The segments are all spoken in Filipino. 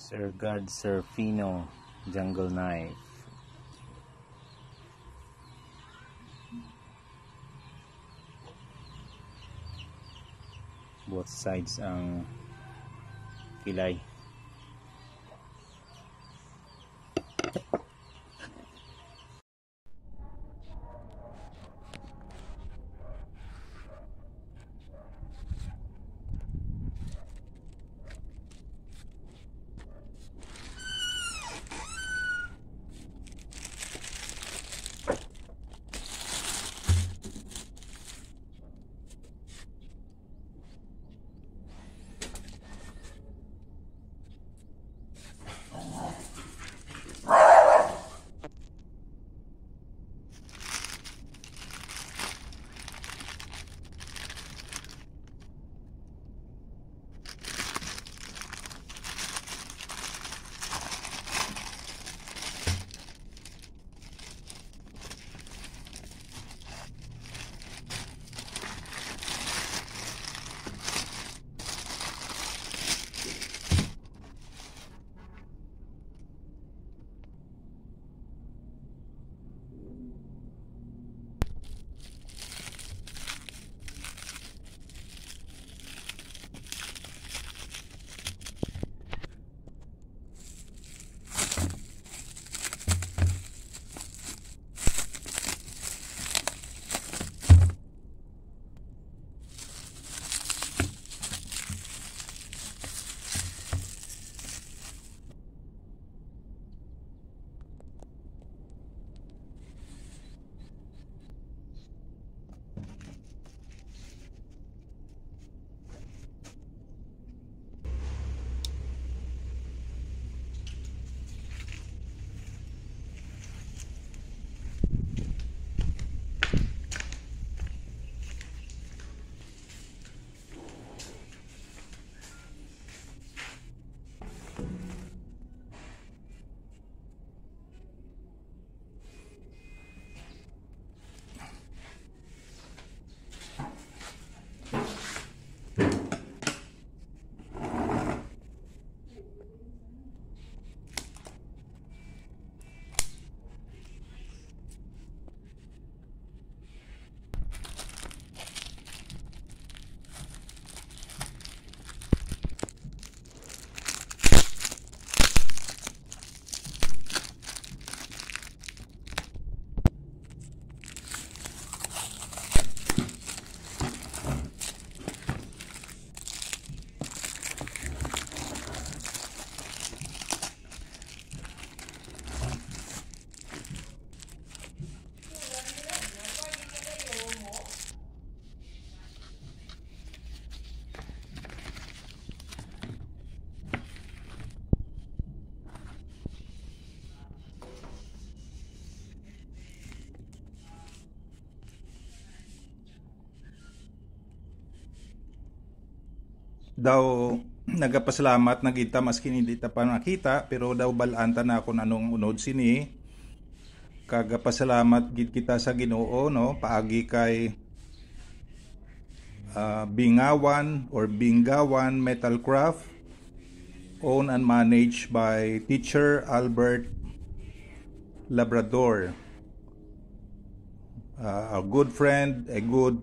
Sir God Serfino Jungle Knife. Both sides ang kilay. Daw nagapasalamat nagita maski hindi ta pa nakita pero daw balanta na ako anong unod sini. Kagapasalamat gid kita sa Ginoo no? Paagi kay uh, Bingawan or Bingawan Metal Craft owned and managed by teacher Albert Labrador. Uh, a good friend a good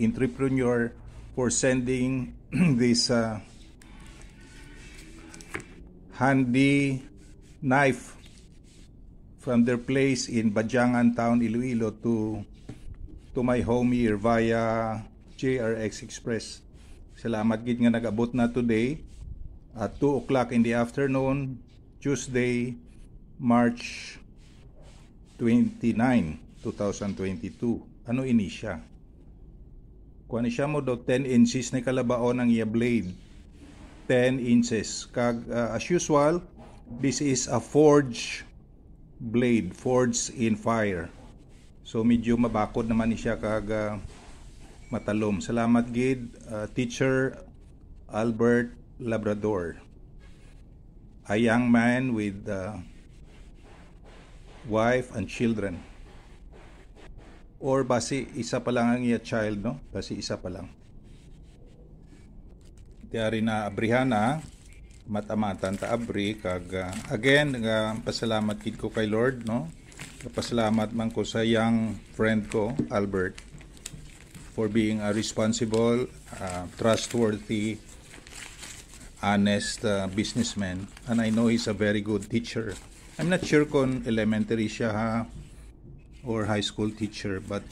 entrepreneur for sending this uh, handy knife from their place in Bajangan Town, Iloilo to to my home here via JRX Express. Salamat gid nga nagabot na today at 2 o'clock in the afternoon, Tuesday, March 29, 2022. Ano ini siya? Kuha siya mo do 10 inches na kalabaon ang iya blade. 10 inches. Kag, uh, as usual, this is a forged blade, forged in fire. So medyo mabakod naman ni siya kag uh, matalom. Salamat gid uh, teacher Albert Labrador. A young man with uh, wife and children. Or basi isa pa lang ang iya child, no? Basi isa pa lang. Tiyari na abrihana matamatan ta abri kag ah, again nga pasalamat kid ko kay Lord no pasalamat man ko sa young friend ko Albert for being a responsible uh, trustworthy honest uh, businessman and I know he's a very good teacher I'm not sure kung elementary siya ha or high school teacher but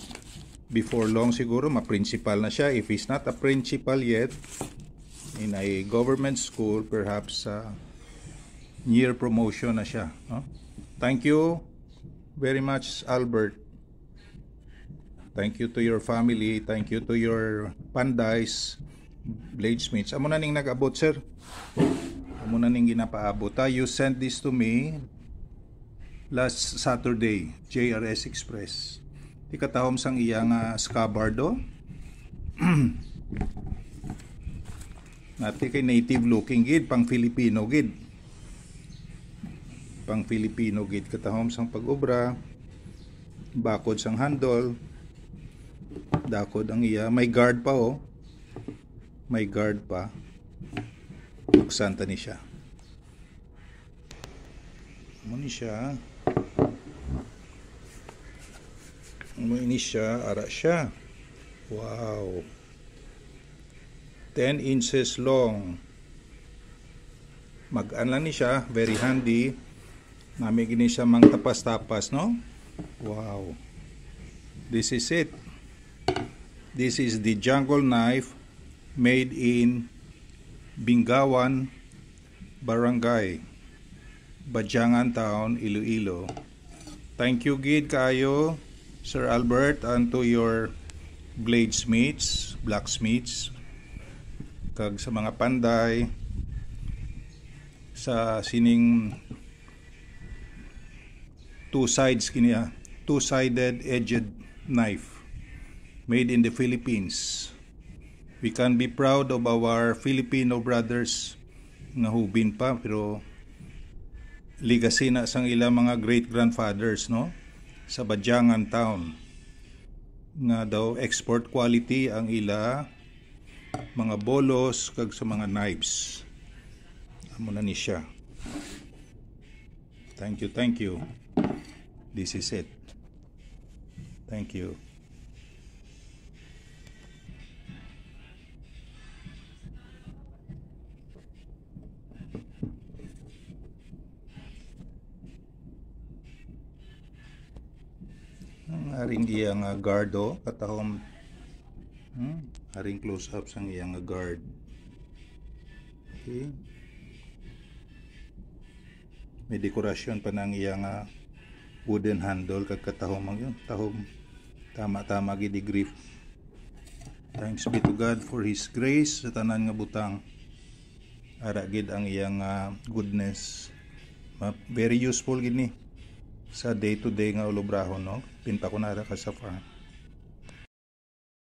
before long siguro ma-principal na siya if he's not a principal yet in a government school, perhaps uh, near promotion na siya. No? Thank you very much, Albert. Thank you to your family. Thank you to your pandays, bladesmiths. Amo na ning nag-abot, sir. Amo na ning ginapaabot. Ah, you sent this to me last Saturday, JRS Express. Ikatahom sang iyang uh, scabardo. Nati kay native looking gid pang Filipino gid. Pang Filipino gid katahom sang pag-obra. Bakod sang handle. Dakod ang iya, may guard pa oh. May guard pa. Buksan ta ni siya. Mo ni siya. Mo ini siya, ara siya. Wow. 10 inches long. Mag-an lang ni siya, very handy. Nami gini siya mang tapas-tapas, no? Wow. This is it. This is the jungle knife made in Bingawan, Barangay, Bajangan Town, Iloilo. Thank you, Gid, kayo, Sir Albert, and to your bladesmiths, blacksmiths, kag sa mga panday sa sining two sides kiniya two-sided edged knife made in the Philippines we can be proud of our Filipino brothers nga hubin pa pero legacy na sang ilang mga great grandfathers no? Sa Badyangan town. Nga daw export quality ang ila mga bolos kag sa mga knives. Amo na ni siya. Thank you thank you. This is it. Thank you ang aring iyang uh, gardo katahom hmm, aring close up sang iyang uh, guard. Okay. May dekorasyon pa ng iyang uh, wooden handle kag katahom ang yun. Tahom tama tama gid grip thanks be to God for his grace sa tanan nga butang. Ara gid ang iyang uh, goodness. Very useful gid ni sa day to day nga ulobrahon no pinta ko na ka sa farm